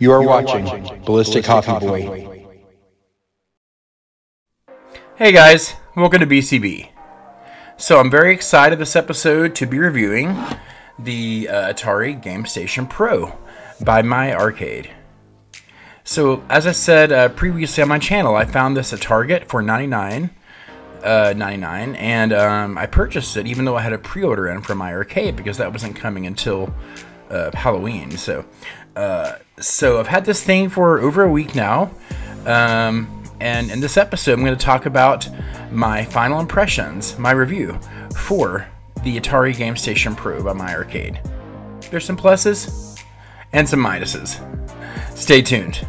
You are watching Ballistik Coffee Boy. Hey guys, welcome to BCB. So I'm very excited this episode to be reviewing the uh, Atari Game Station Pro by My Arcade. So as I said uh, previously on my channel, I found this at Target for 99 uh, 99 and um, I purchased it even though I had a pre-order in from my arcade because that wasn't coming until uh, Halloween. So, uh, so I've had this thing for over a week now, um, and in this episode, I'm going to talk about my final impressions, my review for the Atari Game Station Pro by My Arcade. There's some pluses and some minuses. Stay tuned.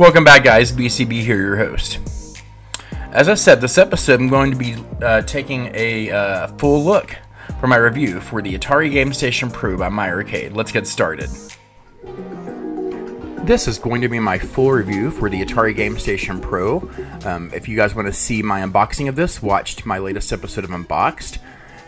Welcome back, guys. BCB here, your host. As I said, this episode I'm going to be uh, taking a uh, full look for my review for the Atari Game Station Pro by My Arcade. Let's get started. This is going to be my full review for the Atari Game Station Pro. Um, if you guys want to see my unboxing of this, watch my latest episode of Unboxed.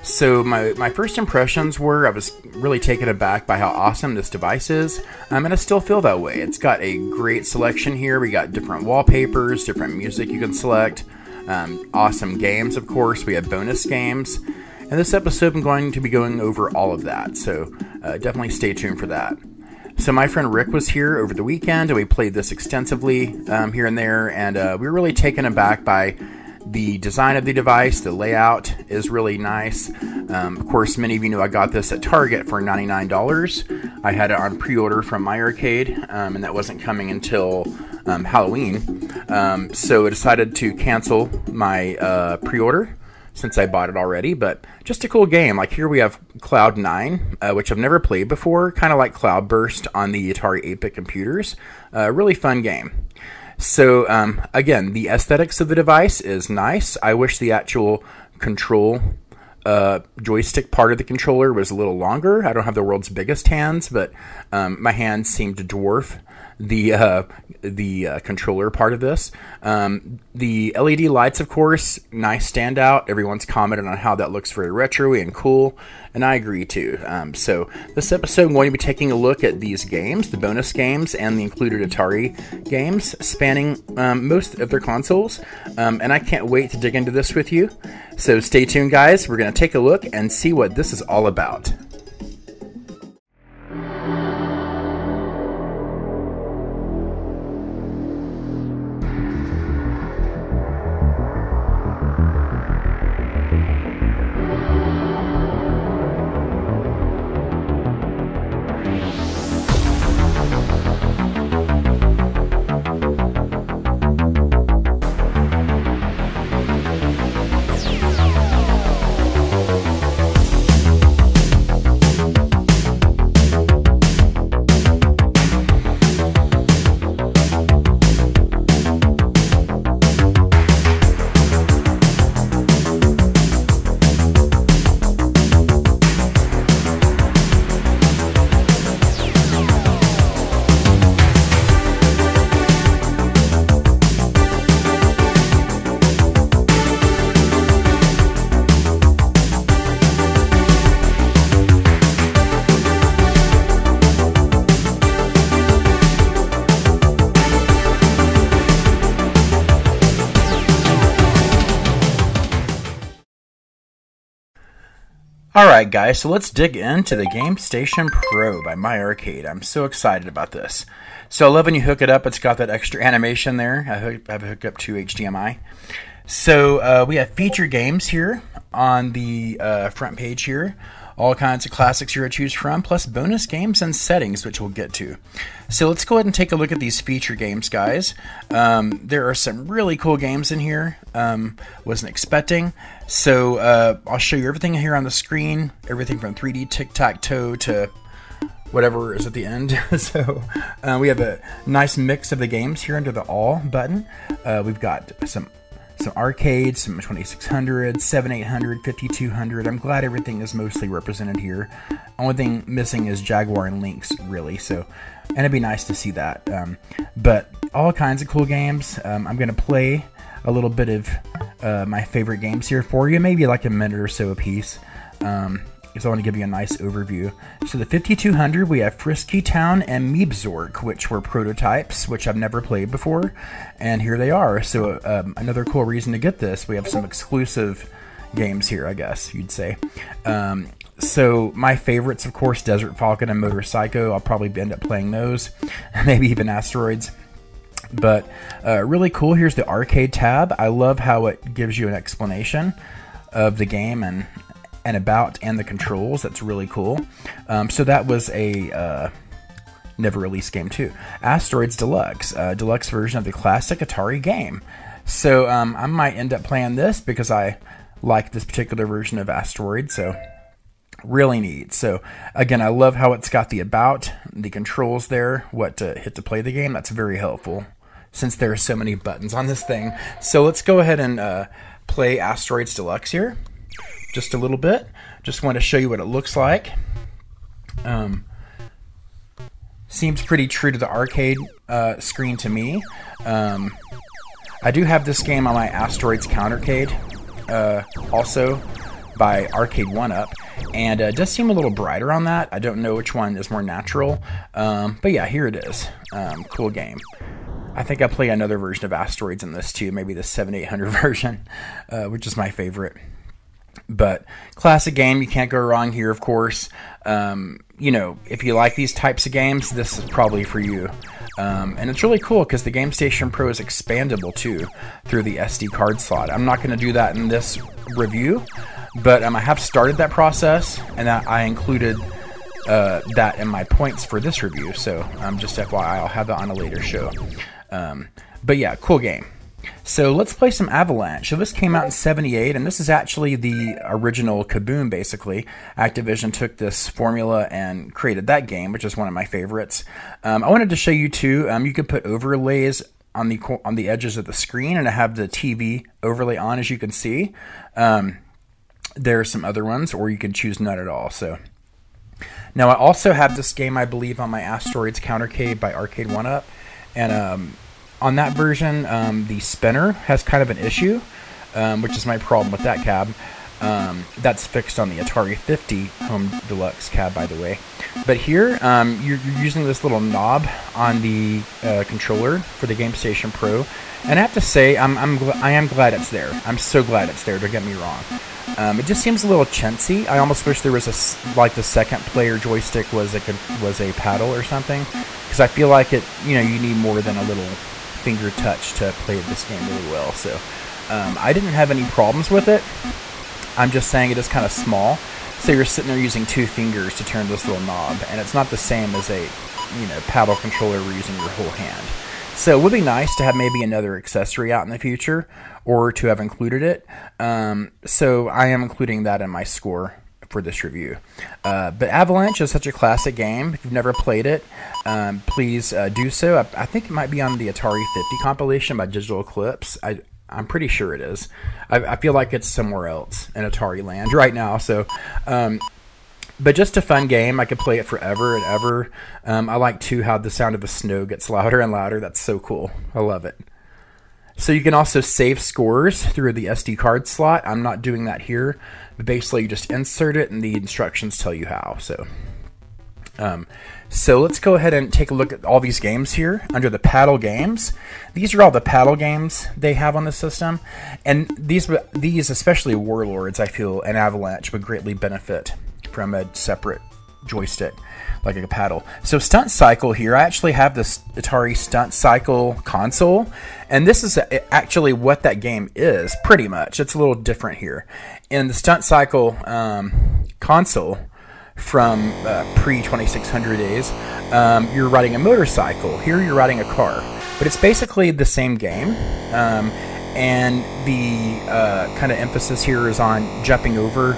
So my, my first impressions were I was really taken aback by how awesome this device is, um, and I still feel that way. It's got a great selection here. We got different wallpapers, different music you can select, um, awesome games, of course. We have bonus games. In this episode, I'm going to be going over all of that, so uh, definitely stay tuned for that. So my friend Rick was here over the weekend, and we played this extensively um, here and there, and uh, we were really taken aback by the design of the device, the layout is really nice. Um, of course, many of you know I got this at Target for $99. I had it on pre order from my arcade, um, and that wasn't coming until um, Halloween. Um, so I decided to cancel my uh, pre order since I bought it already, but just a cool game. Like here we have Cloud 9, uh, which I've never played before, kind of like Cloudburst on the Atari 8 bit computers. Uh, really fun game. So um, again, the aesthetics of the device is nice. I wish the actual control uh, joystick part of the controller was a little longer. I don't have the world's biggest hands, but um, my hands seem to dwarf the uh, the uh, controller part of this. Um, the LED lights, of course, nice standout. Everyone's commented on how that looks very retro and cool, and I agree too. Um, so this episode, I'm going to be taking a look at these games, the bonus games, and the included Atari games, spanning um, most of their consoles. Um, and I can't wait to dig into this with you. So stay tuned, guys. We're going to take a look and see what this is all about. Alright guys, so let's dig into the Game Station Pro by My Arcade. I'm so excited about this. So I love when you hook it up, it's got that extra animation there. I have it hooked up to HDMI. So uh, we have feature games here on the uh, front page here. all kinds of classics here to choose from, plus bonus games and settings, which we'll get to. So let's go ahead and take a look at these feature games, guys. Um, there are some really cool games in here. Um, wasn't expecting. So uh, I'll show you everything here on the screen, everything from 3D tic-tac-toe to whatever is at the end. so uh, we have a nice mix of the games here under the All button. Uh, we've got some some arcades, some 2600, 7800, 5200. I'm glad everything is mostly represented here. Only thing missing is Jaguar and Lynx, really. So, and it'd be nice to see that. Um, but all kinds of cool games. Um, I'm gonna play a little bit of uh, my favorite games here for you, maybe like a minute or so a piece. Um, because I want to give you a nice overview. So the 5200, we have Frisky Tom and Meebzork, which were prototypes, which I've never played before, and here they are. So um, another cool reason to get this, we have some exclusive games here, I guess you'd say. Um, so my favorites, of course, Desert Falcon and Motor Psycho. I'll probably end up playing those, maybe even Asteroids. But uh, really cool. Here's the arcade tab. I love how it gives you an explanation of the game and and about and the controls. That's really cool. Um, so that was a uh, never released game too. Asteroids Deluxe, uh, deluxe version of the classic Atari game. So um, I might end up playing this because I like this particular version of Asteroid. So really neat. So again, I love how it's got the about, the controls there, what to hit to play the game. That's very helpful since there are so many buttons on this thing. So let's go ahead and uh, play Asteroids Deluxe here just a little bit. Just want to show you what it looks like. Um, seems pretty true to the arcade uh, screen to me. Um, I do have this game on my Asteroids Countercade, uh, also by Arcade One Up, and uh, it does seem a little brighter on that. I don't know which one is more natural, um, but yeah, here it is. Um, cool game. I think I play another version of Asteroids in this too, maybe the 7800 version, uh, which is my favorite. But classic game, you can't go wrong here, of course. Um, you know, if you like these types of games, this is probably for you. Um, and it's really cool because the Game Station Pro is expandable too through the SD card slot. I'm not going to do that in this review, but um, I have started that process and I included uh, that in my points for this review. So um, just FYI, I'll have that on a later show. Um, but yeah, cool game. So let's play some Avalanche. So this came out in 78, and this is actually the original Kaboom, basically. Activision took this formula and created that game, which is one of my favorites. Um, I wanted to show you too, um, you could put overlays on the on the edges of the screen, and I have the TV overlay on, as you can see. Um, there are some other ones, or you can choose none at all. So now I also have this game, I believe, on my Asteroids Countercade by Arcade One Up, and um, on that version, um, the spinner has kind of an issue, um, which is my problem with that cab. Um, that's fixed on the Atari 50 Home Deluxe cab, by the way. But here, um, you're, you're, using this little knob on the uh, controller for the Game Station Pro, and I have to say, I'm, I'm gl- I am glad it's there. I'm so glad it's there. Don't get me wrong. Um, it just seems a little chintzy. I almost wish there was a like the second player joystick was a was a paddle or something, because I feel like it. You know, you need more than a little finger touch to play this game really well. So um, I didn't have any problems with it. I'm just saying it is kind of small. So you're sitting there using two fingers to turn this little knob, and it's not the same as a you know paddle controller where you're using your whole hand. So it would be nice to have maybe another accessory out in the future, or to have included it. Um, so I am including that in my score for this review. Uh, but Avalanche is such a classic game. If you've never played it, um, please uh, do so. I, I, think it might be on the Atari 50 compilation by Digital Eclipse. I, I'm pretty sure it is. I, I, feel like it's somewhere else in Atari land right now. So, um, but just a fun game. I could play it forever and ever. Um, I like too how the sound of the snow gets louder and louder. That's so cool. I love it. So you can also save scores through the SD card slot. I'm not doing that here. Basically, you just insert it, and the instructions tell you how. So, um, so let's go ahead and take a look at all these games here under the paddle games. These are all the paddle games they have on the system, and these these especially Warlords, I feel, and Avalanche would greatly benefit from a separate joystick like a paddle. So Stunt Cycle here, I actually have this Atari Stunt Cycle console, and this is actually what that game is, pretty much. It's a little different here. In the Stunt Cycle um, console from uh, pre 2600 days, um, you're riding a motorcycle. Here you're riding a car, but it's basically the same game. Um, and the uh, kind of emphasis here is on jumping over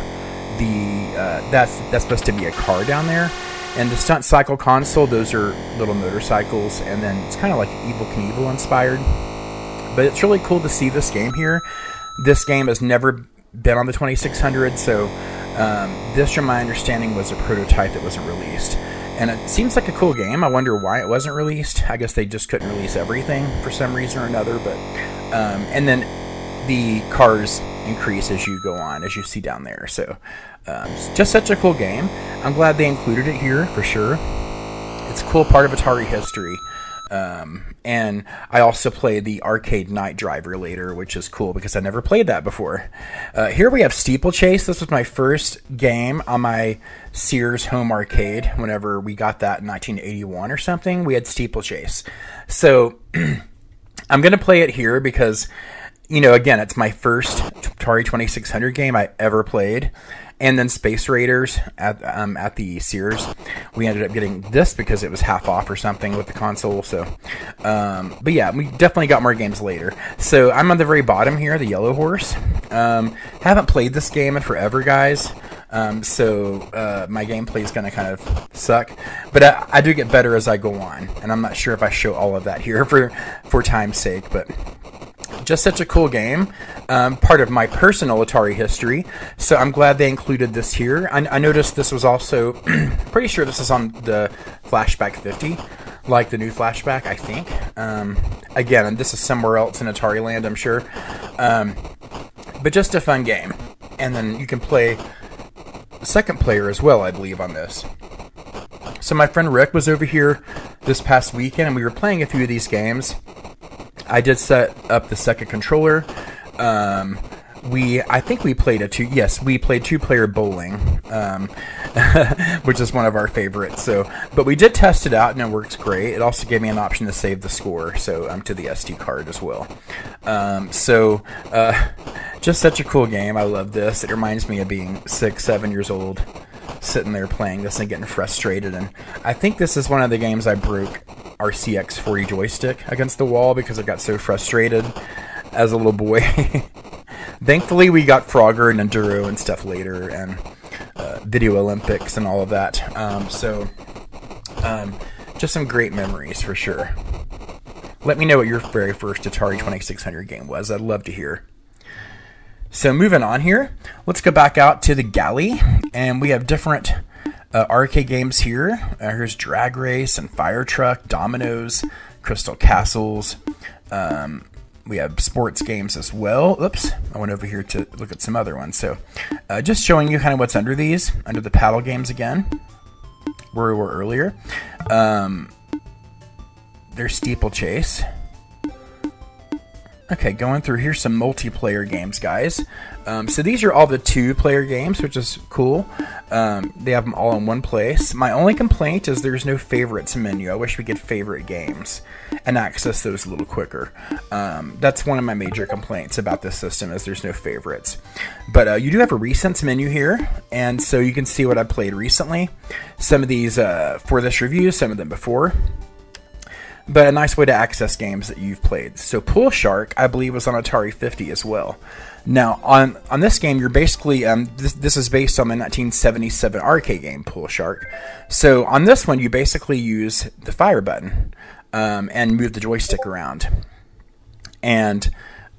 the uh, that's that's supposed to be a car down there. And the stunt cycle console, those are little motorcycles, and then it's kind of like Evel Knievel inspired. But it's really cool to see this game here. This game has never been on the 2600, so um, this, from my understanding, was a prototype that wasn't released. And it seems like a cool game. I wonder why it wasn't released. I guess they just couldn't release everything for some reason or another. But um, and then the cars increase as you go on, as you see down there. So um, just such a cool game. I'm glad they included it here for sure. It's a cool part of Atari history. Um, and I also play the arcade Night Driver later, which is cool because I never played that before. Uh, here we have Steeplechase. This was my first game on my Sears home arcade. Whenever we got that in 1981 or something, we had Steeplechase. So I'm going to play it here because, you know, again, it's my first Atari 2600 game I ever played and then Space Raiders at um, at the Sears. We ended up getting this because it was half off or something with the console. So, um, but yeah, we definitely got more games later. So I'm on the very bottom here, the Yellow Horse. Um, haven't played this game in forever, guys. Um, so uh, my gameplay is going to kind of suck, but I, I do get better as I go on, and I'm not sure if I show all of that here for for time's sake, but just such a cool game. Um, part of my personal Atari history. So I'm glad they included this here. I, I noticed this was also, pretty sure this is on the Flashback 50, like the new Flashback, I think. Um, again, this is somewhere else in Atari land, I'm sure. Um, but just a fun game. And then you can play second player as well, I believe, on this. So my friend Rick was over here this past weekend, and we were playing a few of these games. I did set up the second controller. Um, we I think we played a two yes we played two player bowling, um, which is one of our favorites. So, but we did test it out and it works great. It also gave me an option to save the score, so um, to the SD card as well. Um, so, uh, just such a cool game. I love this. It reminds me of being six, seven years old, sitting there playing this and getting frustrated. And I think this is one of the games I broke our CX40 joystick against the wall because I got so frustrated as a little boy. Thankfully, we got Frogger and Enduro and stuff later, and uh, Video Olympics and all of that. Um, so, um, just some great memories for sure. Let me know what your very first Atari 2600 game was. I'd love to hear. So, moving on here, let's go back out to the galley, and we have different uh, arcade games here. Uh, here's Drag Race and Fire Truck, Dominoes, Crystal Castles. Um, we have sports games as well. Oops, I went over here to look at some other ones. So, uh, just showing you kind of what's under these, under the paddle games again, where we were earlier. Um, there's Steeplechase. Okay, going through here's some multiplayer games, guys. Um, so these are all the two-player games, which is cool. Um, they have them all in one place. My only complaint is there's no favorites menu. I wish we could favorite games and access those a little quicker. Um, that's one of my major complaints about this system is there's no favorites. But uh, you do have a recents menu here, and so you can see what I played recently. Some of these uh, for this review, some of them before but a nice way to access games that you've played. So Pool Shark, I believe, was on Atari 50 as well. Now, on on this game, you're basically um, this, this is based on the 1977 arcade game Pool Shark. So on this one, you basically use the fire button um, and move the joystick around, and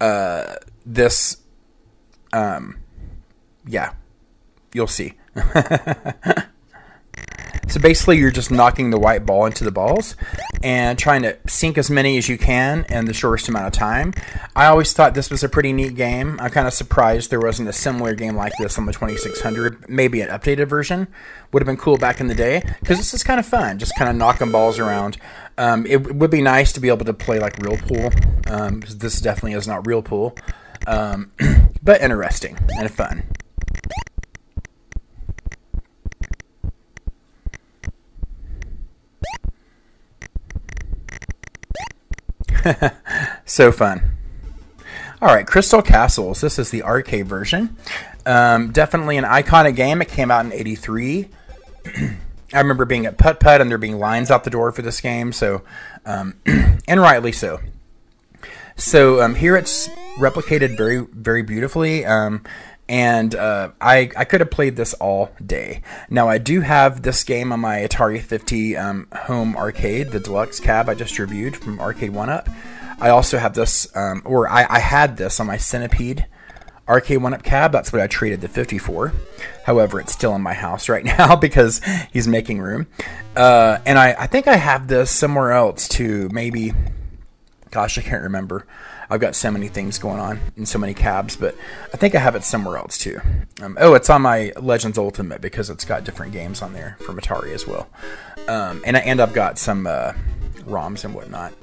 uh, this, um, yeah, you'll see. So basically, you're just knocking the white ball into the balls and trying to sink as many as you can in the shortest amount of time. I always thought this was a pretty neat game. I'm kind of surprised there wasn't a similar game like this on the 2600. Maybe an updated version would have been cool back in the day because this is kind of fun, just kind of knocking balls around. Um, it would be nice to be able to play like real pool. Um, this definitely is not real pool, um, but interesting and fun. so fun. All right, Crystal Castles. This is the arcade version. Um, definitely an iconic game. It came out in '83. I remember being at Putt Putt and there being lines out the door for this game. So, um, and rightly so. So um, here it's replicated very, very beautifully. Um, and uh, I, I could have played this all day. Now, I do have this game on my Atari 50 um, home arcade, the deluxe cab I just reviewed from Arcade 1 Up. I also have this, um, or I, I had this on my Centipede Arcade 1 Up cab. That's what I traded the 50 for. However, it's still in my house right now because he's making room. Uh, and I, I think I have this somewhere else too. Maybe, gosh, I can't remember. I've got so many things going on and so many cabs, but I think I have it somewhere else too. Um, oh, it's on my Legends Ultimate because it's got different games on there from Atari as well. Um, and, I, and I've got some uh, ROMs and whatnot.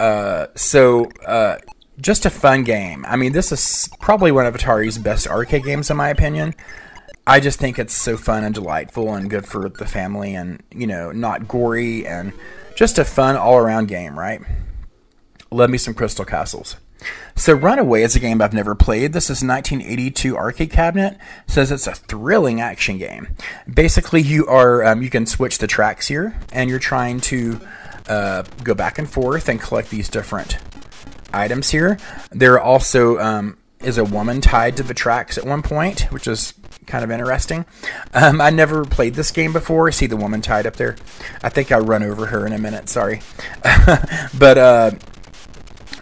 Uh, so, uh, just a fun game. I mean, this is probably one of Atari's best arcade games, in my opinion. I just think it's so fun and delightful and good for the family and, you know, not gory and just a fun all around game, right? Love me some Crystal Castles. So Runaway is a game I've never played. This is 1982 arcade cabinet. Says it's a thrilling action game. Basically, you are um, you can switch the tracks here, and you're trying to uh, go back and forth and collect these different items here. There also um, is a woman tied to the tracks at one point, which is kind of interesting. Um, I never played this game before. See the woman tied up there. I think I'll run over her in a minute. Sorry, but uh,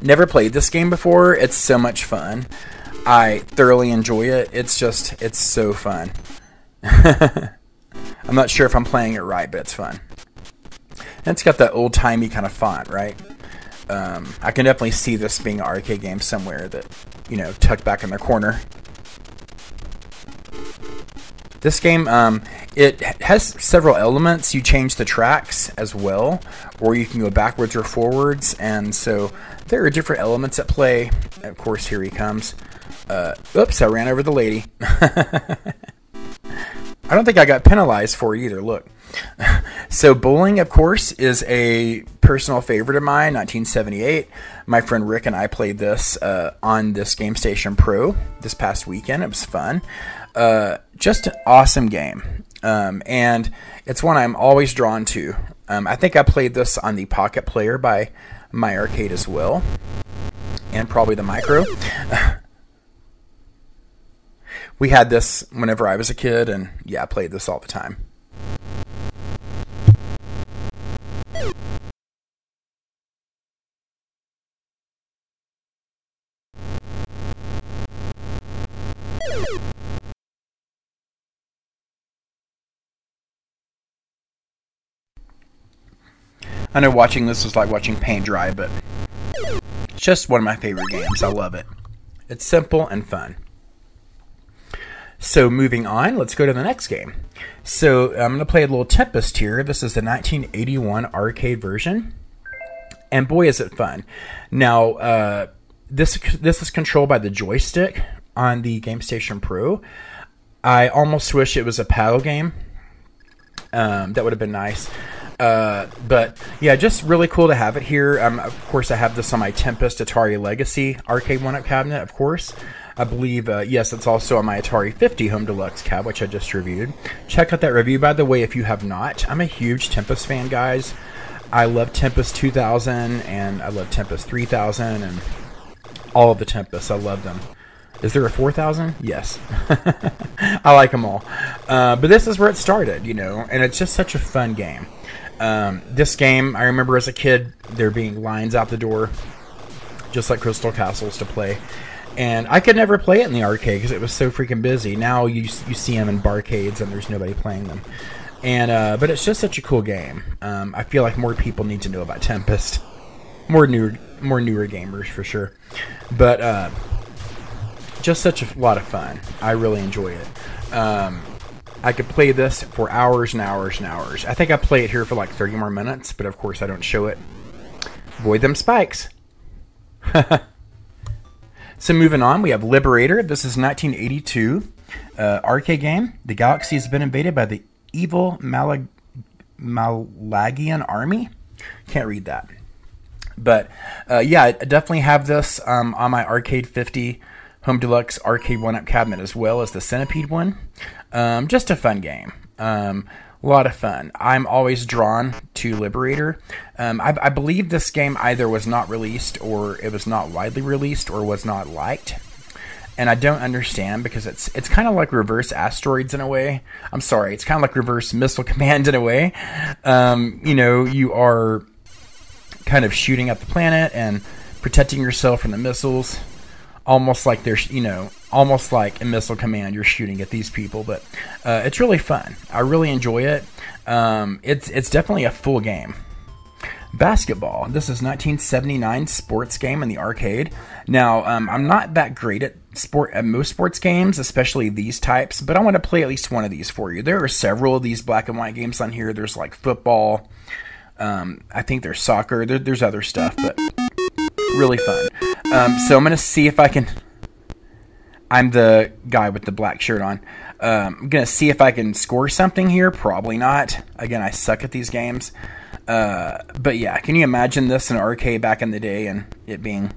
never played this game before. It's so much fun. I thoroughly enjoy it. It's just it's so fun. I'm not sure if I'm playing it right, but it's fun. And it's got that old timey kind of font, right? Um, I can definitely see this being an arcade game somewhere that, you know, tucked back in the corner. This game, um, it has several elements. You change the tracks as well, or you can go backwards or forwards, and so there are different elements at play. Of course, here he comes. Uh, oops, I ran over the lady. I don't think I got penalized for it either. Look. so bowling, of course, is a personal favorite of mine. 1978. My friend Rick and I played this uh, on this Game Station Pro this past weekend. It was fun. Uh, just an awesome game, um, and it's one I'm always drawn to. Um, I think I played this on the Pocket Player by My Arcade as well, and probably the Micro. we had this whenever I was a kid, and yeah, I played this all the time. I know watching this is like watching paint dry, but it's just one of my favorite games. I love it. It's simple and fun. So moving on, let's go to the next game. So I'm going to play a little Tempest here. This is the 1981 arcade version, and boy is it fun. Now uh, this this is controlled by the joystick on the Game Station Pro. I almost wish it was a paddle game. Um, that would have been nice. Uh, but yeah, just really cool to have it here. Um, of course, I have this on my Tempest Atari Legacy arcade one-up cabinet. Of course, I believe uh, yes, it's also on my Atari 50 Home Deluxe cab, which I just reviewed. Check out that review, by the way, if you have not. I'm a huge Tempest fan, guys. I love Tempest 2000 and I love Tempest 3000 and all of the Tempests. I love them. Is there a 4000? Yes. I like them all. Uh, but this is where it started, you know, and it's just such a fun game. Um, this game, I remember as a kid, there being lines out the door, just like Crystal Castles to play. And I could never play it in the arcade because it was so freaking busy. Now you you see them in barcades and there's nobody playing them. And uh, but it's just such a cool game. Um, I feel like more people need to know about Tempest. More newer, more newer gamers for sure. But uh, just such a lot of fun. I really enjoy it. Um, I could play this for hours and hours and hours. I think I play it here for like 30 more minutes, but of course I don't show it. Avoid them spikes. so moving on, we have Liberator. This is 1982 uh, arcade game. The galaxy has been invaded by the evil Malag- Malagian army. Can't read that. But uh, yeah, I definitely have this um, on my Arcade 50 Home Deluxe arcade one up cabinet as well as the Centipede one. Um, just a fun game. Um, a lot of fun. I'm always drawn to Liberator. Um, I, I, believe this game either was not released or it was not widely released or was not liked. And I don't understand because it's it's kind of like reverse asteroids in a way. I'm sorry, it's kind of like reverse missile command in a way. Um, you know, you are kind of shooting at the planet and protecting yourself from the missiles almost like there's you know almost like a missile command. You're shooting at these people but uh, it's really fun. I really enjoy it. Um, it's it's definitely a full game. Basketball. This is 1979 sports game in the arcade. Now um, i'm not that great at sport at most sports games especially these types but i want to play at least one of these for you. There are several of these black and white games on here. There's like football um, i think there's soccer. There, there's other stuff but really fun. Um, so I'm gonna see if I can. I'm the guy with the black shirt on. Um, I'm gonna see if I can score something here. Probably not. Again, I suck at these games. Uh, but yeah, can you imagine this in arcade back in the day and it being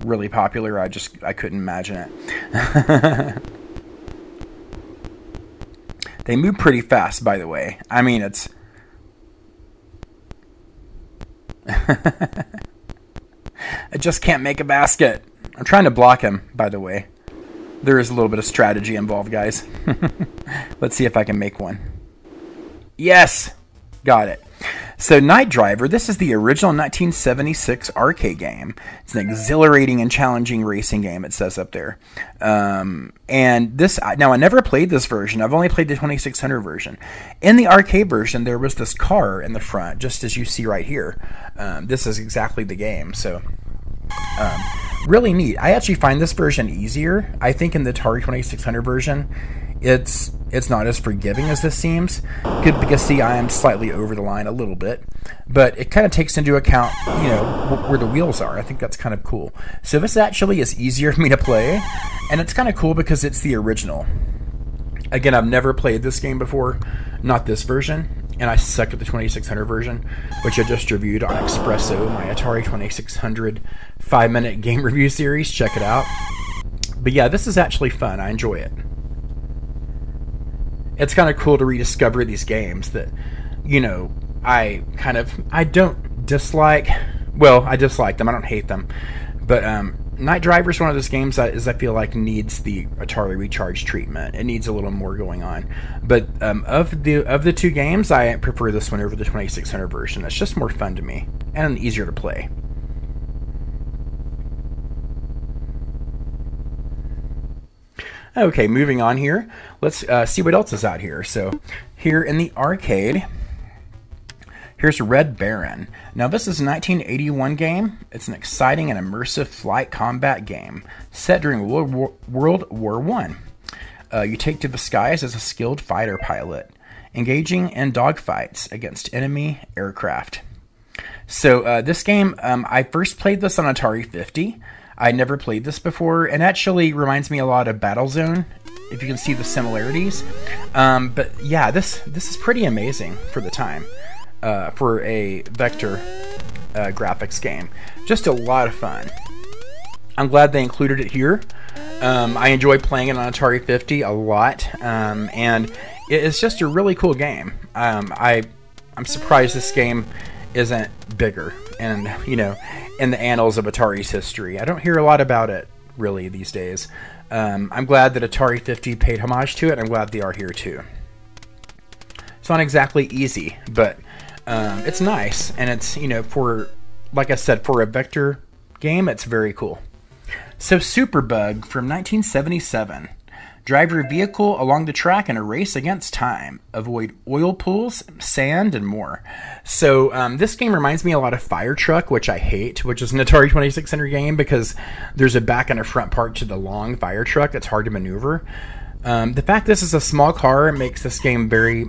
really popular? I just I couldn't imagine it. they move pretty fast, by the way. I mean, it's. I just can't make a basket. I'm trying to block him, by the way. There is a little bit of strategy involved, guys. Let's see if I can make one. Yes! Got it. So, Night Driver, this is the original 1976 arcade game. It's an exhilarating and challenging racing game, it says up there. Um, and this, now I never played this version, I've only played the 2600 version. In the arcade version, there was this car in the front, just as you see right here. Um, this is exactly the game, so um, really neat. I actually find this version easier. I think in the Atari 2600 version, it's it's not as forgiving as this seems. Good because see, I am slightly over the line a little bit, but it kind of takes into account you know where the wheels are. I think that's kind of cool. So this actually is easier for me to play, and it's kind of cool because it's the original. Again, I've never played this game before, not this version, and I suck at the 2600 version, which I just reviewed on Espresso, my Atari 2600 five minute game review series. Check it out. But yeah, this is actually fun. I enjoy it it's kind of cool to rediscover these games that you know I kind of I don't dislike. Well, I dislike them. I don't hate them, but um, Night Driver is one of those games that is I feel like needs the Atari Recharge treatment. It needs a little more going on. But um, of the of the two games, I prefer this one over the 2600 version. It's just more fun to me and easier to play. Okay, moving on here. Let's uh, see what else is out here. So, here in the arcade, here's Red Baron. Now, this is a 1981 game. It's an exciting and immersive flight combat game set during World War, One. Uh, you take to the skies as a skilled fighter pilot, engaging in dogfights against enemy aircraft. So, uh, this game, um, I first played this on Atari 50. I never played this before, and actually reminds me a lot of Battlezone, if you can see the similarities. Um, but yeah, this this is pretty amazing for the time, uh, for a vector uh, graphics game. Just a lot of fun. I'm glad they included it here. Um, I enjoy playing it on Atari 50 a lot, um, and it's just a really cool game. Um, I I'm surprised this game isn't bigger and you know in the annals of Atari's history. I don't hear a lot about it really these days. Um, I'm glad that Atari 50 paid homage to it. I'm glad they are here too. It's not exactly easy, but um, it's nice, and it's you know for like I said for a vector game, it's very cool. So Superbug from 1977. Drive your vehicle along the track in a race against time. Avoid oil pools, sand, and more. So um, this game reminds me a lot of Fire Truck, which I hate, which is an Atari 2600 game because there's a back and a front part to the long Fire Truck. that's hard to maneuver. Um, the fact this is a small car makes this game very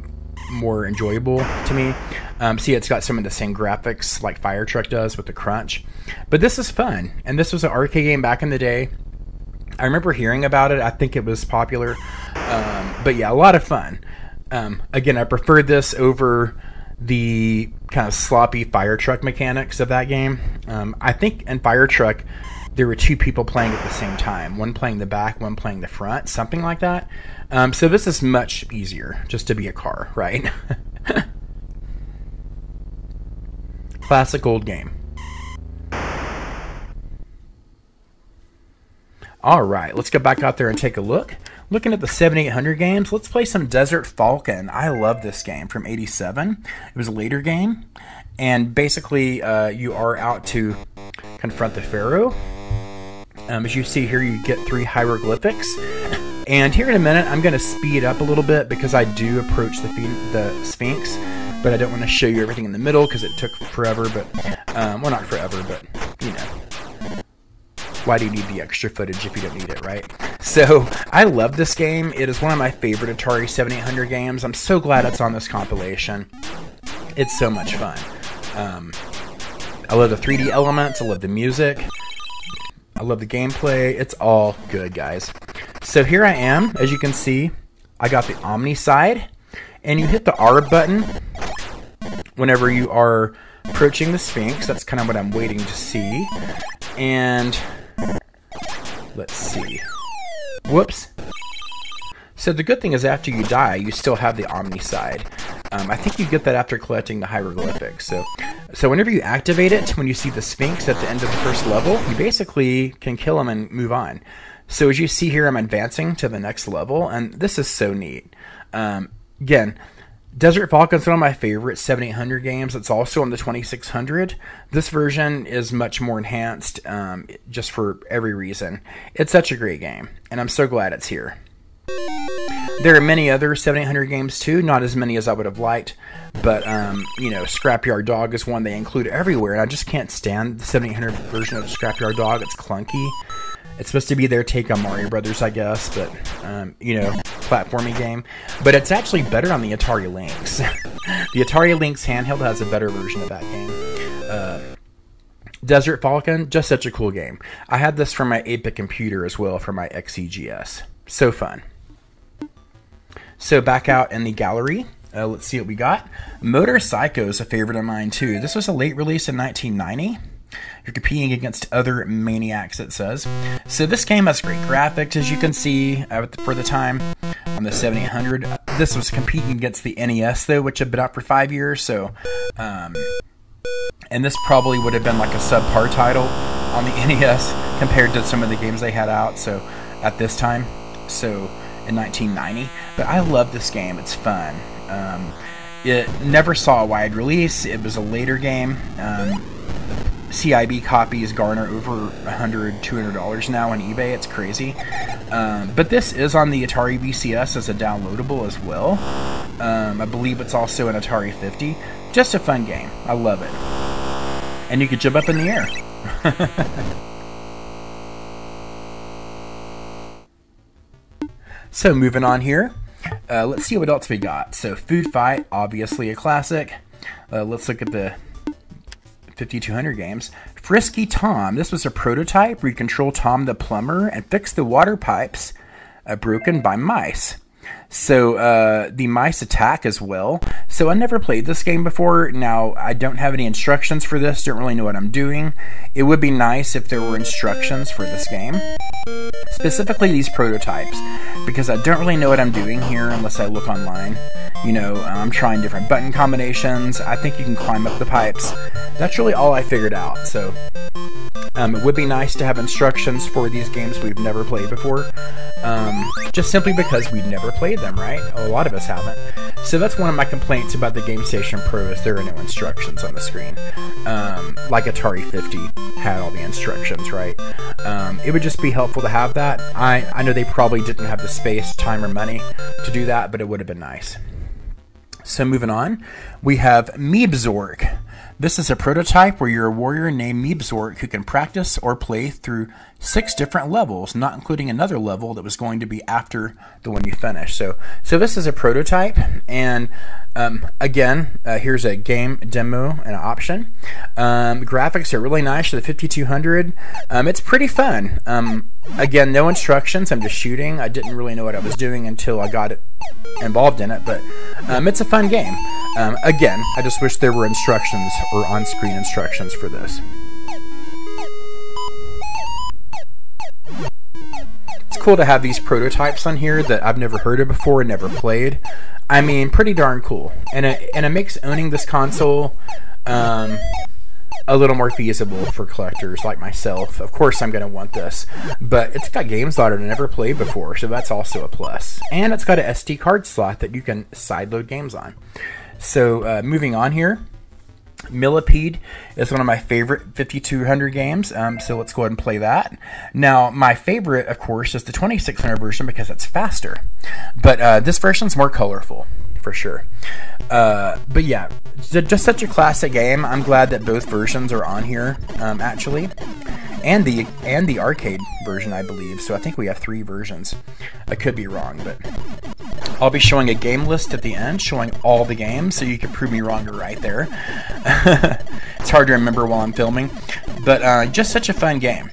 more enjoyable to me. Um, see, it's got some of the same graphics like Fire Truck does with the crunch, but this is fun. And this was an arcade game back in the day. I remember hearing about it. I think it was popular. Um, but yeah, a lot of fun. Um, again, I preferred this over the kind of sloppy fire truck mechanics of that game. Um, I think in fire truck, there were two people playing at the same time, one playing the back, one playing the front, something like that. Um, so this is much easier just to be a car, right? Classic old game. All right, let's go back out there and take a look. Looking at the 7800 games, let's play some Desert Falcon. I love this game from 87. It was a later game, and basically, uh, you are out to confront the Pharaoh. Um, as you see here, you get three hieroglyphics. And here in a minute, I'm going to speed up a little bit because I do approach the, the Sphinx, but I don't want to show you everything in the middle because it took forever. But um, well, not forever, but you know why do you need the extra footage if you don't need it, right? So I love this game. It is one of my favorite Atari 7800 games. I'm so glad it's on this compilation. It's so much fun. Um, I love the 3D elements. I love the music. I love the gameplay. It's all good, guys. So here I am. As you can see, I got the Omni side, and you hit the R button whenever you are approaching the Sphinx. That's kind of what I'm waiting to see. And Let's see. Whoops. So the good thing is after you die, you still have the Omni side. Um, I think you get that after collecting the hieroglyphics. So, so whenever you activate it, when you see the Sphinx at the end of the first level, you basically can kill him and move on. So as you see here, I'm advancing to the next level, and this is so neat. Um, again, Desert Falcon's one of my favorite 7800 games. It's also on the 2600. This version is much more enhanced, um, just for every reason. It's such a great game, and I'm so glad it's here. There are many other 7800 games too, not as many as I would have liked, but um, you know, Scrapyard Dog is one they include everywhere, and I just can't stand the 7800 version of Scrapyard Dog. It's clunky. It's supposed to be their take on Mario Brothers, I guess, but um, you know, platforming game. But it's actually better on the Atari Lynx. the Atari Lynx handheld has a better version of that game. Uh, Desert Falcon, just such a cool game. I had this for my 8-bit computer as well for my XEGS. So fun. So back out in the gallery, uh, let's see what we got. Motor Psycho is a favorite of mine too. This was a late release in 1990. You're competing against other maniacs, it says. So this game has great graphics, as you can see uh, for the time on the 7800. This was competing against the NES, though, which had been out for five years. So, um, and this probably would have been like a subpar title on the NES compared to some of the games they had out. So at this time, so in 1990. But I love this game. It's fun. Um, it never saw a wide release. It was a later game. Um, CIB copies garner over $100, $200 now on eBay. It's crazy. Um, but this is on the Atari VCS as a downloadable as well. Um, I believe it's also an Atari 50. Just a fun game. I love it. And you can jump up in the air. so moving on here. Uh, let's see what else we got. So Food Fight, obviously a classic. Uh, let's look at the 5200 games. Frisky Tom. This was a prototype where you control Tom the plumber and fix the water pipes uh, broken by mice. So uh, the mice attack as well. So I never played this game before. Now I don't have any instructions for this. Don't really know what I'm doing. It would be nice if there were instructions for this game, specifically these prototypes, because I don't really know what I'm doing here unless I look online. You know, I'm trying different button combinations. I think you can climb up the pipes. That's really all I figured out. So um, it would be nice to have instructions for these games we've never played before, um, just simply because we've never played them, right? A lot of us haven't. So that's one of my complaints about the GameStation Pro is there are no instructions on the screen. Um, like Atari 50 had all the instructions, right? Um, it would just be helpful to have that. I, I know they probably didn't have the space, time, or money to do that, but it would have been nice. So moving on, we have Meebzork. This is a prototype where you're a warrior named Meebzork who can practice or play through six different levels, not including another level that was going to be after the one you finish. So, so this is a prototype, and um, again, uh, here's a game demo and an option. Um, graphics are really nice for the 5200. Um, it's pretty fun. Um, again, no instructions. I'm just shooting. I didn't really know what I was doing until I got involved in it, but um, it's a fun game. Um, again, I just wish there were instructions or on-screen instructions for this. Cool to have these prototypes on here that I've never heard of before and never played. I mean, pretty darn cool, and it and it makes owning this console um, a little more feasible for collectors like myself. Of course, I'm going to want this, but it's got games that I've never played before, so that's also a plus. And it's got an SD card slot that you can sideload games on. So, uh, moving on here. Millipede is one of my favorite 5200 games, um, so let's go ahead and play that. Now, my favorite, of course, is the 2600 version because it's faster, but uh, this version's more colorful for sure. Uh, but yeah, just such a classic game. I'm glad that both versions are on here, um, actually, and the and the arcade version, I believe. So I think we have three versions. I could be wrong, but I'll be showing a game list at the end, showing all the games, so you can prove me wrong or right there. it's hard to remember while I'm filming, but uh, just such a fun game.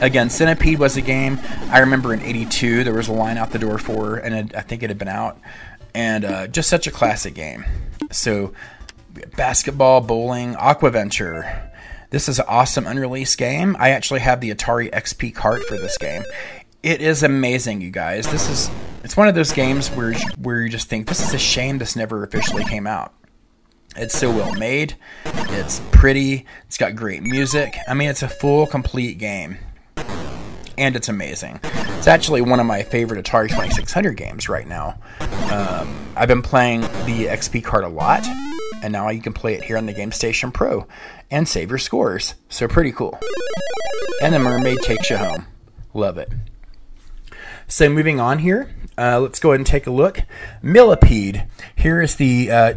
Again, Centipede was a game I remember in '82. There was a line out the door for, and it, I think it had been out, and uh, just such a classic game. So, basketball, bowling, Aquaventure. This is an awesome unreleased game. I actually have the Atari XP cart for this game. It is amazing, you guys. This is it's one of those games where where you just think this is a shame this never officially came out. It's so well made. It's pretty. It's got great music. I mean, it's a full, complete game. And it's amazing. It's actually one of my favorite Atari 2600 games right now. Um, I've been playing the XP card a lot, and now you can play it here on the Game Station Pro and save your scores. So, pretty cool. And the mermaid takes you home. Love it. So, moving on here, uh, let's go ahead and take a look. Millipede. Here is the uh,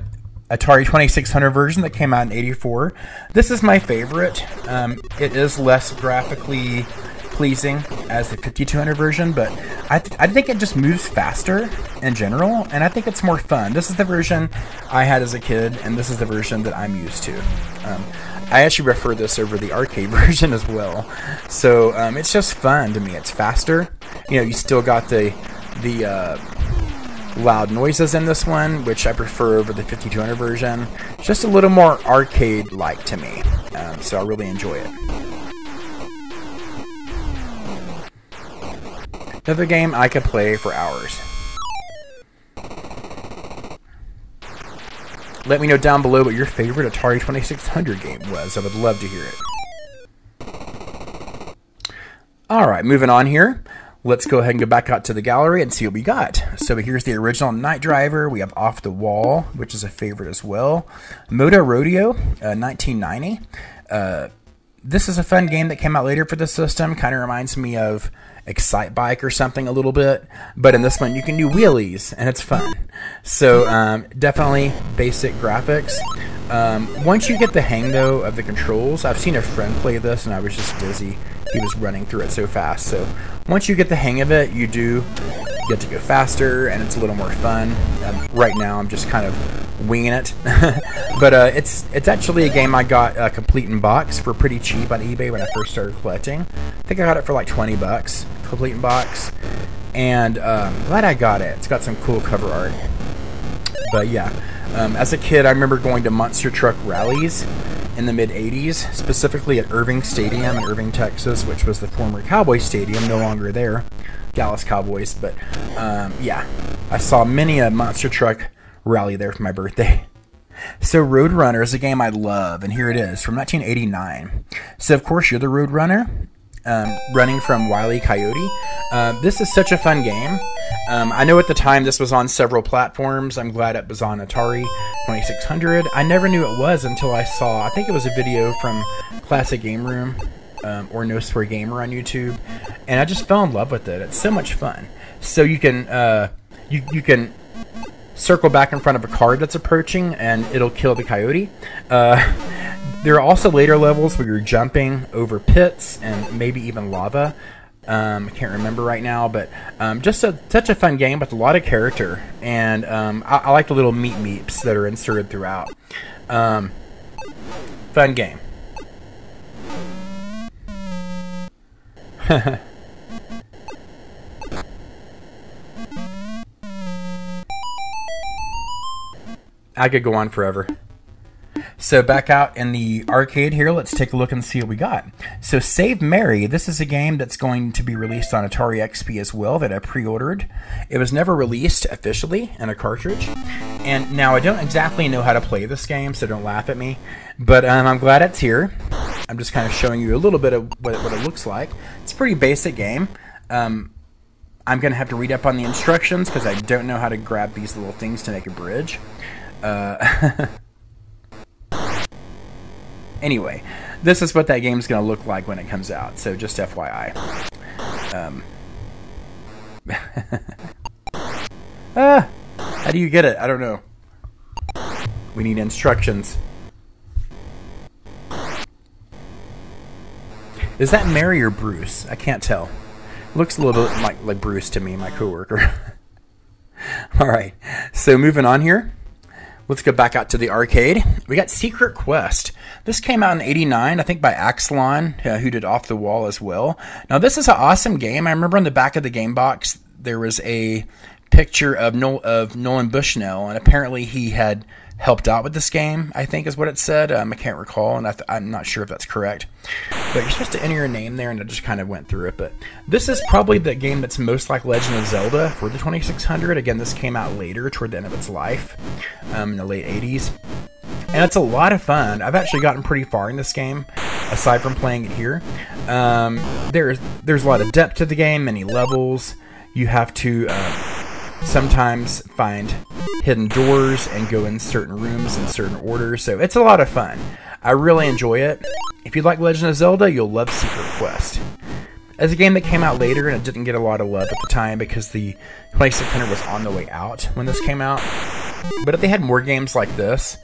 Atari 2600 version that came out in 84. This is my favorite. Um, it is less graphically pleasing as the 5200 version, but I, th- I think it just moves faster in general, and I think it's more fun. This is the version I had as a kid, and this is the version that I'm used to. Um, I actually prefer this over the arcade version as well. So um, it's just fun to me. It's faster. You know, you still got the the uh, loud noises in this one, which I prefer over the 5200 version. Just a little more arcade-like to me, um, so I really enjoy it. Another game I could play for hours. Let me know down below what your favorite Atari 2600 game was. I would love to hear it. Alright, moving on here. Let's go ahead and go back out to the gallery and see what we got. So here's the original Night Driver. We have Off the Wall, which is a favorite as well. Motorodeo, uh, 1990. Uh, this is a fun game that came out later for the system. Kind of reminds me of Excitebike or something a little bit. But in this one, you can do wheelies, and it's fun. So um, definitely basic graphics. Um, once you get the hang, though, of the controls, I've seen a friend play this, and I was just dizzy. He was running through it so fast. So once you get the hang of it, you do get to go faster, and it's a little more fun. Um, right now, I'm just kind of winging it. but uh, it's it's actually a game I got uh, complete in box for pretty cheap on eBay when I first started collecting. I think I got it for like 20 bucks, complete in box. And um, glad I got it. It's got some cool cover art. But yeah, um, as a kid, I remember going to monster truck rallies in the mid 80s, specifically at Irving Stadium in Irving, Texas, which was the former Cowboy Stadium, no longer there. Dallas Cowboys. But um, yeah, I saw many a monster truck rally there for my birthday. So Roadrunner is a game I love, and here it is from 1989. So of course you're the Roadrunner, um, running from Wile E. Coyote. Uh, this is such a fun game. Um, I know at the time this was on several platforms. I'm glad it was on Atari 2600. I never knew it was until I saw, I think it was a video from Classic Game Room um, or No Swear Gamer on YouTube, and I just fell in love with it. It's so much fun. So you can uh, you you can circle back in front of a card that's approaching, and it'll kill the coyote. Uh, there are also later levels where you're jumping over pits and maybe even lava. Um, I can't remember right now, but um, just a, such a fun game with a lot of character, and um, I, I, like the little meat meeps that are inserted throughout. Um, fun game. I could go on forever. So back out in the arcade here, let's take a look and see what we got. So Save Mary, this is a game that's going to be released on Atari XP as well that I pre-ordered. It was never released officially in a cartridge. And now I don't exactly know how to play this game, so don't laugh at me. But um, I'm glad it's here. I'm just kind of showing you a little bit of what, what it looks like. It's a pretty basic game. Um, I'm going to have to read up on the instructions because I don't know how to grab these little things to make a bridge. Uh, Anyway, this is what that game's going to look like when it comes out. So just FYI. Um, ah, how do you get it? I don't know. We need instructions. Is that Mary or Bruce? I can't tell. Looks a little bit like, like Bruce to me, my coworker. All right, so moving on here. Let's go back out to the arcade. We got Secret Quest. This came out in 89, I think by Axlon, uh, who did Off the Wall as well. Now, this is an awesome game. I remember on the back of the game box, there was a picture of, of Nolan Bushnell, and apparently he had helped out with this game, I think is what it said. Um, I can't recall, and I am not sure if that's correct. But you're supposed to enter your name there, and I just kind of went through it. But this is probably the game that's most like Legend of Zelda for the 2600. Again, this came out later, toward the end of its life, um, in the late 80s. And it's a lot of fun. I've actually gotten pretty far in this game, aside from playing it here. Um, there's there's a lot of depth to the game, many levels. You have to uh, sometimes find hidden doors and go in certain rooms in certain orders. So it's a lot of fun. I really enjoy it. If you like Legend of Zelda, you'll love Secret Quest. As a game that came out later and it didn't get a lot of love at the time because the PlayStation was on the way out when this came out. But if they had more games like this,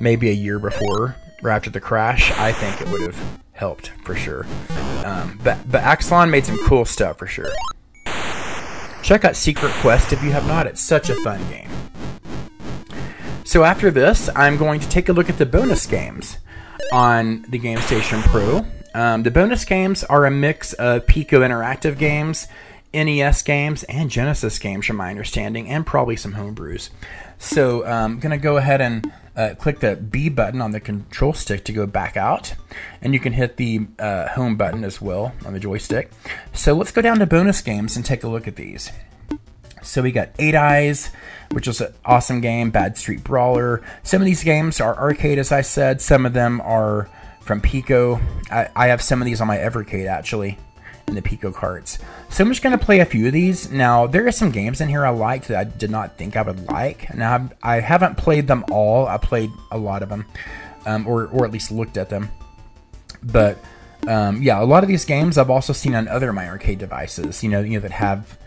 maybe a year before or after the crash, I think it would have helped for sure. Um, but but Axlon made some cool stuff for sure. Check out Secret Quest if you have not. It's such a fun game. So after this, I'm going to take a look at the bonus games on the Game Station Pro. Um, the bonus games are a mix of Piko Interactive games, NES games, and Genesis games, from my understanding, and probably some homebrews. So I'm um, going to go ahead and uh, click the B button on the control stick to go back out. And you can hit the uh, home button as well on the joystick. So let's go down to bonus games and take a look at these. So we got Eight Eyes, which is an awesome game, Bad Street Brawler. Some of these games are arcade, as I said. Some of them are from Piko. I, I have some of these on my Evercade, actually in the Piko carts. So I'm just going to play a few of these. Now, there are some games in here I liked that I did not think I would like. Now, I haven't played them all. I played a lot of them, um, or, or at least looked at them. But, um, yeah, a lot of these games I've also seen on other my arcade devices, you know, you know that have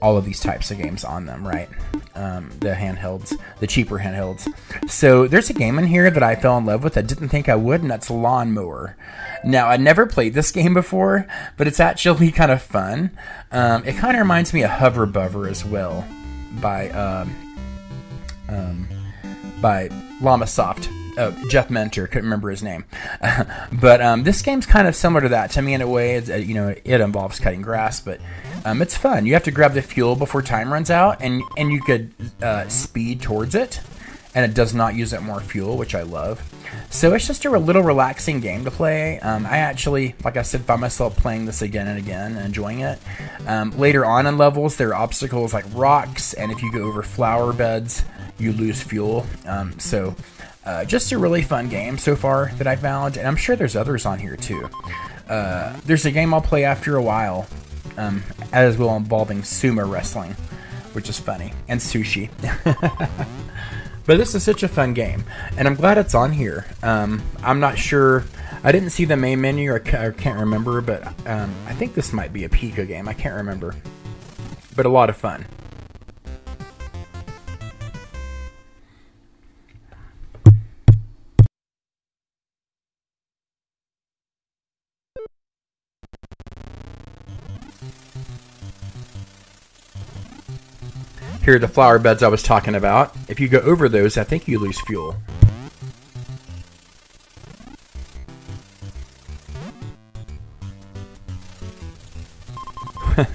all of these types of games on them, right? Um, the handhelds, the cheaper handhelds. So there's a game in here that I fell in love with. I didn't think I would, and that's Lawnmower. Now I never played this game before, but it's actually kind of fun. Um, it kind of reminds me of Hover as well, by um, um, by Llamasoft. Oh, Jeff Minter, couldn't remember his name, but um, this game's kind of similar to that to me in a way. It's, uh, you know, it involves cutting grass, but um, it's fun. You have to grab the fuel before time runs out, and and you could uh, speed towards it, and it does not use up more fuel, which I love. So it's just a little relaxing game to play. Um, I actually, like I said, find myself playing this again and again and enjoying it. Um, later on in levels, there are obstacles like rocks, and if you go over flower beds, you lose fuel. Um, so uh, just a really fun game so far that I found, and I'm sure there's others on here too. Uh, there's a game I'll play after a while um, as well involving sumo wrestling, which is funny, and sushi. but this is such a fun game, and I'm glad it's on here. Um, I'm not sure. I didn't see the main menu, I can't remember, but um, I think this might be a Piko game. I can't remember, but a lot of fun. Here are the flower beds I was talking about. If you go over those, I think you lose fuel.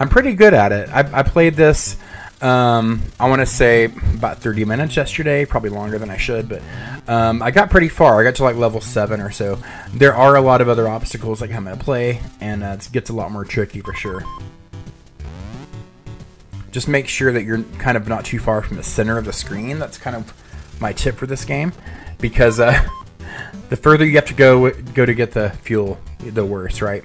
I'm pretty good at it. I, I played this, um, I want to say, about 30 minutes yesterday, probably longer than I should, but um, I got pretty far. I got to like level 7 or so. There are a lot of other obstacles that come into play, and uh, it gets a lot more tricky for sure. Just make sure that you're kind of not too far from the center of the screen. That's kind of my tip for this game, because uh, the further you have to go go to get the fuel, the worse, right?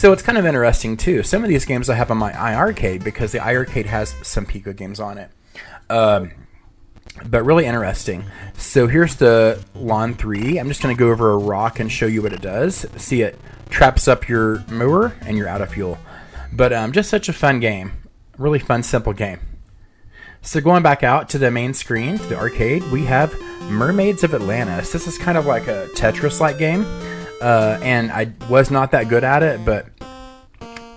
So it's kind of interesting too. Some of these games I have on my iiRcade because the iiRcade has some Piko games on it. Um, but really interesting. So here's the Lawn 3. I'm just going to go over a rock and show you what it does. See, it traps up your mower and you're out of fuel. But um, just such a fun game. Really fun, simple game. So going back out to the main screen, to the arcade, we have Mermaids of Atlantis. This is kind of like a Tetris-like game. Uh, and I was not that good at it, but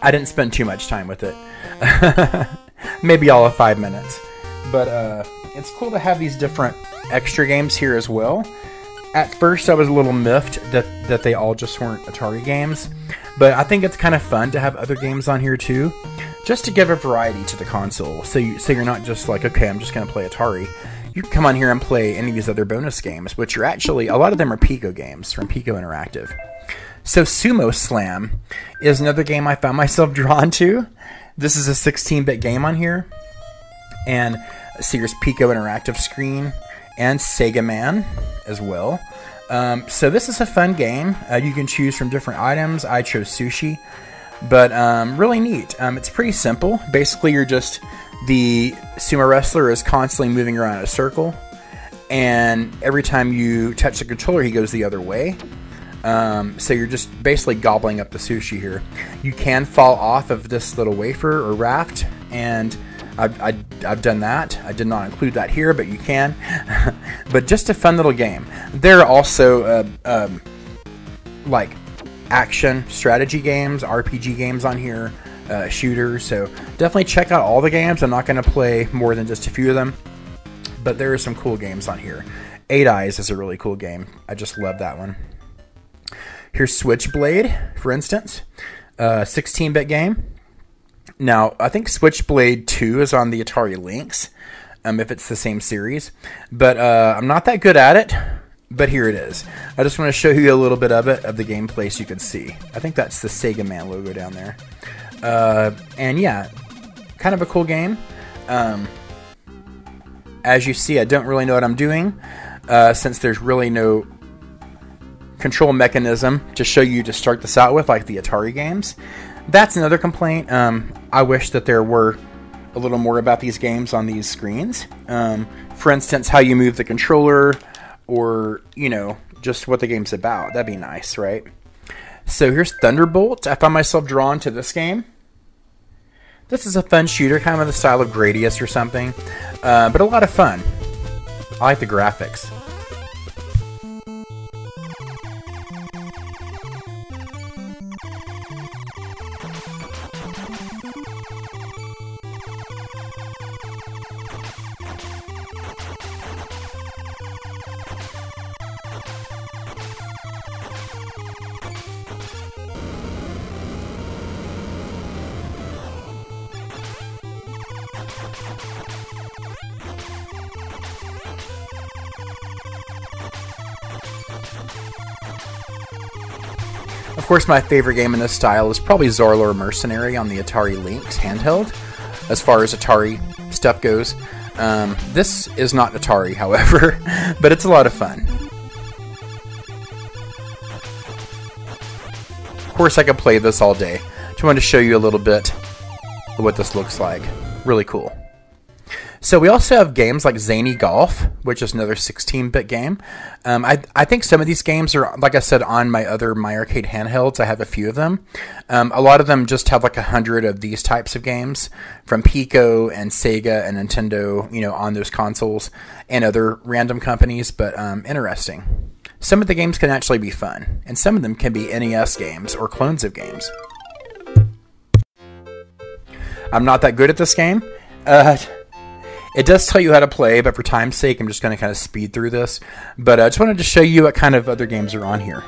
I didn't spend too much time with it. Maybe all of five minutes. But uh, it's cool to have these different extra games here as well. At first, I was a little miffed that, that they all just weren't Atari games, but I think it's kind of fun to have other games on here too, just to give a variety to the console. So, you, so you're not just like, okay, I'm just going to play Atari you can come on here and play any of these other bonus games, which are actually, a lot of them are Piko games from Piko Interactive. So Sumo Slam is another game I found myself drawn to. This is a 16-bit game on here. And Sears Piko Interactive screen and Sega Man as well. Um, so this is a fun game. Uh, you can choose from different items. I chose sushi, but um, really neat. Um, it's pretty simple. Basically, you're just the sumo wrestler is constantly moving around in a circle, and every time you touch the controller, he goes the other way. Um, so you're just basically gobbling up the sushi here. You can fall off of this little wafer or raft, and I've, I, have done that. I did not include that here, but you can. but just a fun little game. There are also uh, um, like action strategy games, RPG games on here uh, shooters. So definitely check out all the games. I'm not going to play more than just a few of them, but there are some cool games on here. Eight Eyes is a really cool game. I just love that one. Here's Switchblade, for instance, a 16-bit game. Now, I think Switchblade 2 is on the Atari Lynx, um, if it's the same series. But uh, I'm not that good at it, but here it is. I just want to show you a little bit of it, of the gameplay so you can see. I think that's the Sega Man logo down there. Uh, and yeah, kind of a cool game. Um, as you see, I don't really know what I'm doing uh, since there's really no control mechanism to show you to start this out with, like the Atari games. That's another complaint. Um, I wish that there were a little more about these games on these screens. Um, for instance, how you move the controller, or you know, just what the game's about. That'd be nice, right? So here's Thunderbolt. I found myself drawn to this game. This is a fun shooter, kind of in the style of Gradius or something, uh, but a lot of fun. I like the graphics. Course, my favorite game in this style is probably Zarlor Mercenary on the Atari Lynx handheld, as far as Atari stuff goes. Um, this is not Atari, however, but it's a lot of fun. Of course, I could play this all day. Just wanted to show you a little bit of what this looks like. Really cool. So we also have games like Zany Golf, which is another 16-bit game. Um, I, I think some of these games are, like I said, on my other My Arcade handhelds. I have a few of them. Um, a lot of them just have like a hundred of these types of games from Piko and Sega and Nintendo, you know, on those consoles and other random companies. But um, interesting. Some of the games can actually be fun, and some of them can be NES games or clones of games. I'm not that good at this game. Uh, It does tell you how to play, but for time's sake, I'm just going to kind of speed through this. But I uh, just wanted to show you what kind of other games are on here.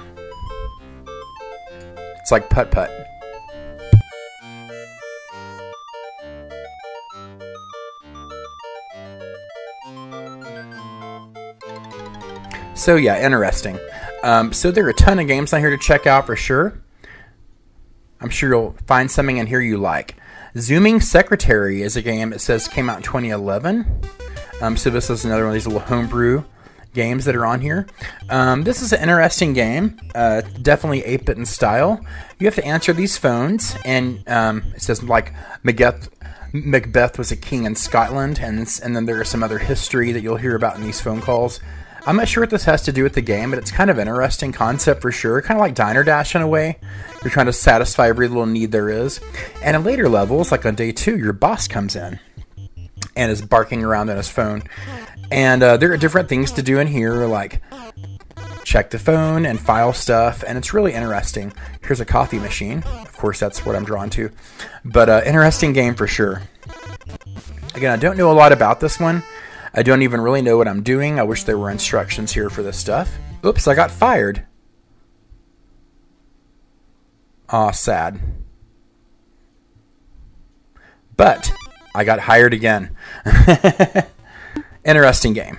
It's like putt putt. So yeah, interesting. Um, so there are a ton of games on here to check out for sure. I'm sure you'll find something in here you like. Zooming Secretary is a game it says came out in 2011. Um, so this is another one of these little homebrew games that are on here. Um, this is an interesting game, uh, definitely 8-bit in style. You have to answer these phones, and um, it says like Macbeth, Macbeth was a king in Scotland, and and then there is some other history that you'll hear about in these phone calls. I'm not sure what this has to do with the game, but it's kind of an interesting concept for sure. Kind of like Diner Dash in a way. You're trying to satisfy every little need there is. And in later levels, like on day two, your boss comes in and is barking around on his phone. And uh, there are different things to do in here, like check the phone and file stuff, and it's really interesting. Here's a coffee machine. Of course, that's what I'm drawn to. But uh, interesting game for sure. Again, I don't know a lot about this one. I don't even really know what I'm doing. I wish there were instructions here for this stuff. Oops, I got fired. Aw, sad. But I got hired again. Interesting game.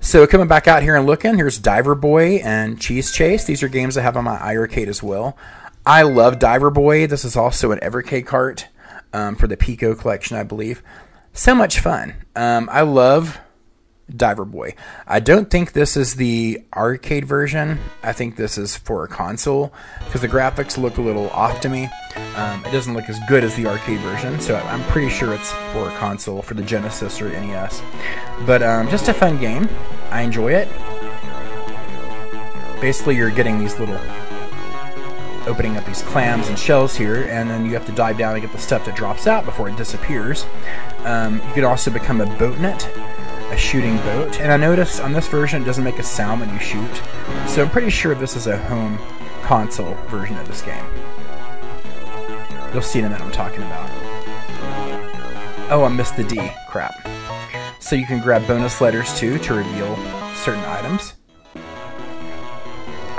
So coming back out here and looking, here's Diver Boy and Cheese Chase. These are games I have on my iiRcade as well. I love Diver Boy. This is also an Evercade cart um, for the Piko collection, I believe so much fun. Um, I love Diver Boy. I don't think this is the arcade version. I think this is for a console because the graphics look a little off to me. Um, it doesn't look as good as the arcade version, so I'm pretty sure it's for a console for the Genesis or NES. But um, just a fun game. I enjoy it. Basically, you're getting these little opening up these clams and shells here, and then you have to dive down and get the stuff that drops out before it disappears. Um, you could also become a boatnet, a shooting boat, and I noticed on this version it doesn't make a sound when you shoot, so I'm pretty sure this is a home console version of this game. You'll see in a minute I'm talking about. Oh, I missed the D. Crap. So you can grab bonus letters too to reveal certain items.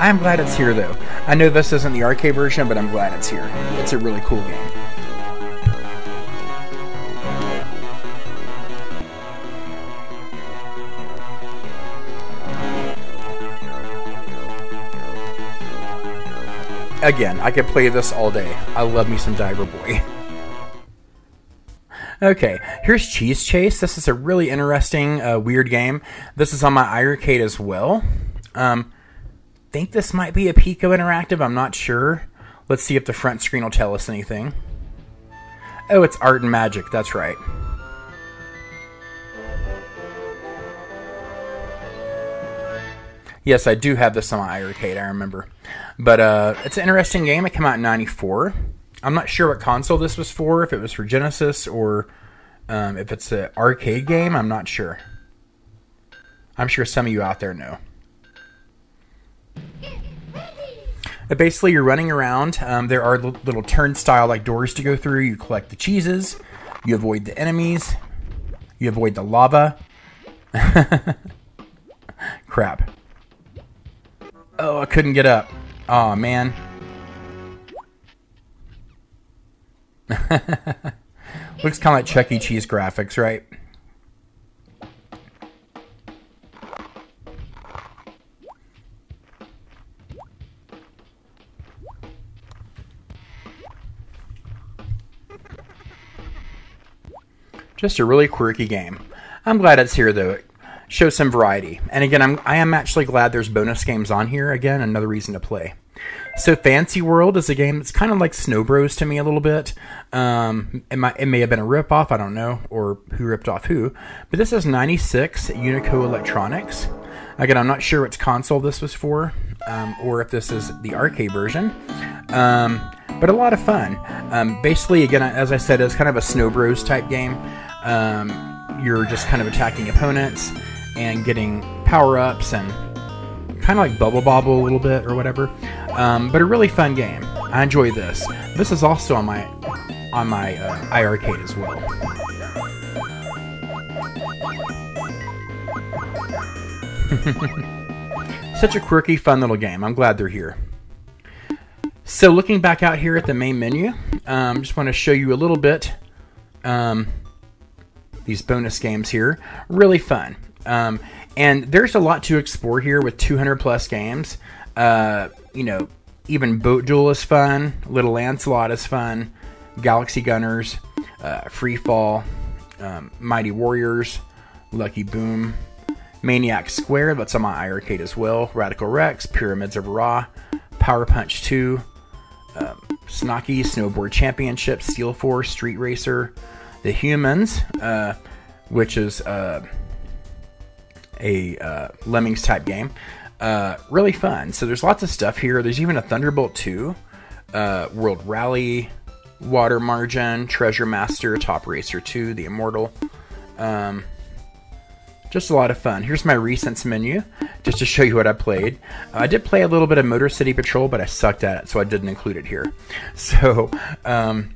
I'm glad it's here though. I know this isn't the arcade version, but I'm glad it's here. It's a really cool game. Again, I could play this all day. I love me some Diver Boy. Okay, here's Cheese Chase. This is a really interesting, uh, weird game. This is on my iiRcade as well. Um, think this might be a Piko Interactive. I'm not sure. Let's see if the front screen will tell us anything. Oh, it's Art and Magic. That's right. Yes, I do have this on my iiRcade, I remember. But uh, it's an interesting game. It came out in 94. I'm not sure what console this was for, if it was for Genesis or um, if it's an arcade game. I'm not sure. I'm sure some of you out there know. But basically, you're running around. Um, there are little turnstile like doors to go through. You collect the cheeses. You avoid the enemies. You avoid the lava. Crap. Oh, I couldn't get up. Oh man. Looks kind of like Chuck E. Cheese graphics, right? Just a really quirky game. I'm glad it's here though. It shows some variety. And again, I'm I am actually glad there's bonus games on here. Again, another reason to play. So Fancy World is a game that's kind of like Snow Bros to me a little bit. Um, it, might, it may have been a ripoff, I don't know, or who ripped off who. But this is 96 Unico Electronics. Again, I'm not sure which console this was for, um, or if this is the arcade version. Um, but a lot of fun. Um, basically, again, as I said, it's kind of a Snow Bros type game. Um, you're just kind of attacking opponents and getting power ups and kind of like Bubble Bobble a little bit or whatever. Um, but a really fun game. I enjoy this. This is also on my on my uh, iiRcade as well. Such a quirky, fun little game. I'm glad they're here. So looking back out here at the main menu, um, just want to show you a little bit um, these bonus games here. Really fun. Um, and there's a lot to explore here with 200 plus games. Uh, you know, even Boat Duel is fun. Little Lancelot is fun. Galaxy Gunners, uh, Free Fall, um, Mighty Warriors, Lucky Boom, Maniac Square, that's on my iiRcade as well. Radical Rex, Pyramids of Ra, Power Punch 2, um, Snocky, Snowboard Championship, Steel Force, Street Racer, The Humans, uh, which is uh, a uh, Lemmings type game. Uh, really fun. So there's lots of stuff here. There's even a Thunderbolt 2, uh, World Rally, Water Margin, Treasure Master, Top Racer 2, The Immortal. Um, just a lot of fun. Here's my recents menu, just to show you what I played. Uh, I did play a little bit of Motor City Patrol, but I sucked at it, so I didn't include it here. So, um,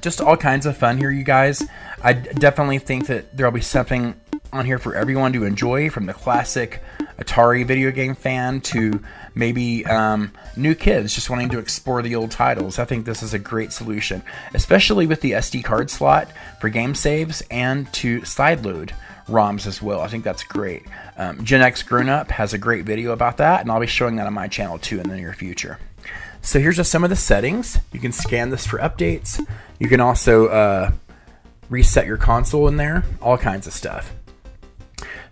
just all kinds of fun here, you guys. I definitely think that there'll be something on here for everyone to enjoy, from the classic Atari video game fan to maybe um, new kids just wanting to explore the old titles. I think this is a great solution, especially with the SD card slot for game saves and to sideload ROMs as well. I think that's great. Um, Gen X Grown Up has a great video about that, and I'll be showing that on my channel too in the near future. So here's just some of the settings. You can scan this for updates. You can also uh, reset your console in there, all kinds of stuff.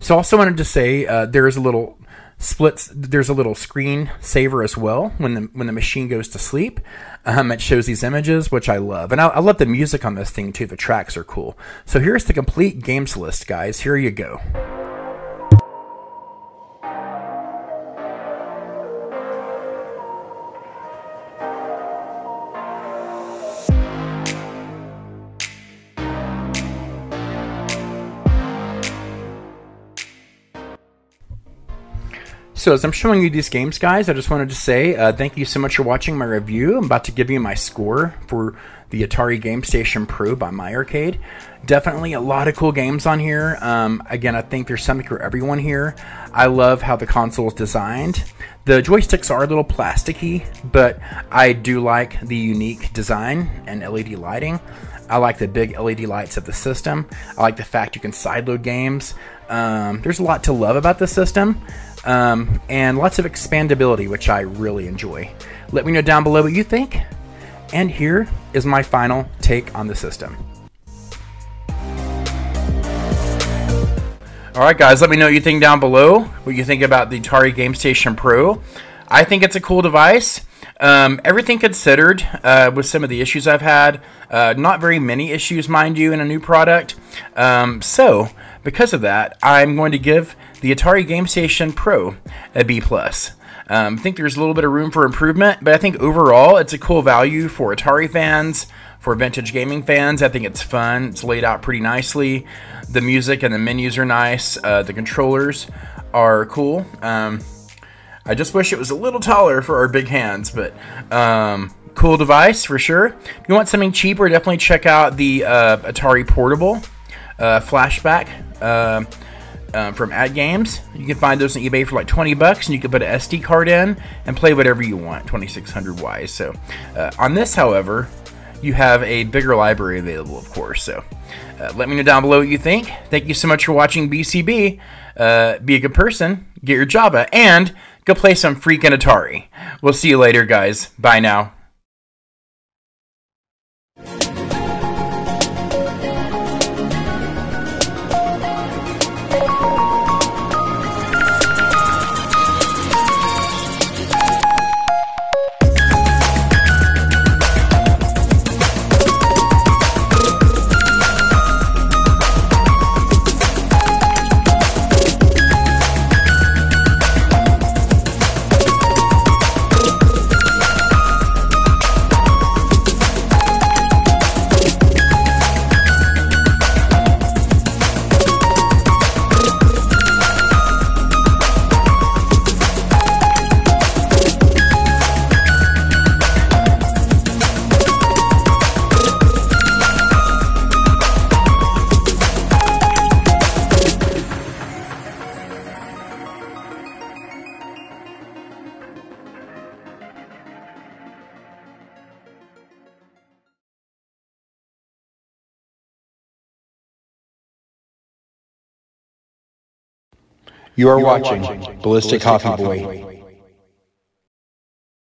So also wanted to say uh, there is a little splits. There's a little screen saver as well when the when the machine goes to sleep. Um, it shows these images, which I love, and I, I love the music on this thing too. The tracks are cool. So here's the complete games list, guys. Here you go. So as I'm showing you these games, guys, I just wanted to say uh, thank you so much for watching my review. I'm about to give you my score for the Atari Game Station Pro by My Arcade. Definitely a lot of cool games on here. Um, again, I think there's something for everyone here. I love how the console is designed. The joysticks are a little plasticky, but I do like the unique design and LED lighting. I like the big LED lights of the system. I like the fact you can sideload games. Um, there's a lot to love about the system um, and lots of expandability, which I really enjoy. Let me know down below what you think. And here is my final take on the system. Alright guys, let me know what you think down below, what you think about the Atari Game Station Pro. I think it's a cool device. Um, everything considered, uh, with some of the issues I've had, uh, not very many issues, mind you, in a new product. Um, so, because of that, I'm going to give the Atari Game Station Pro a B+. Um, I think there's a little bit of room for improvement, but I think overall it's a cool value for Atari fans, for vintage gaming fans. I think it's fun. It's laid out pretty nicely. The music and the menus are nice. Uh, the controllers are cool. Um, I just wish it was a little taller for our big hands, but um, cool device for sure. If you want something cheaper, definitely check out the uh, Atari Portable uh, Flashback. Uh, from AtGames. You can find those on eBay for like 20 bucks, and you can put an SD card in and play whatever you want, 2600 wise. So uh, on this, however, you have a bigger library available, of course. So uh, let me know down below what you think. Thank you so much for watching BCB. Uh, be a good person, get your Java, and go play some freaking Atari. We'll see you later, guys. Bye now. You are watching Ballistik Coffee Boy.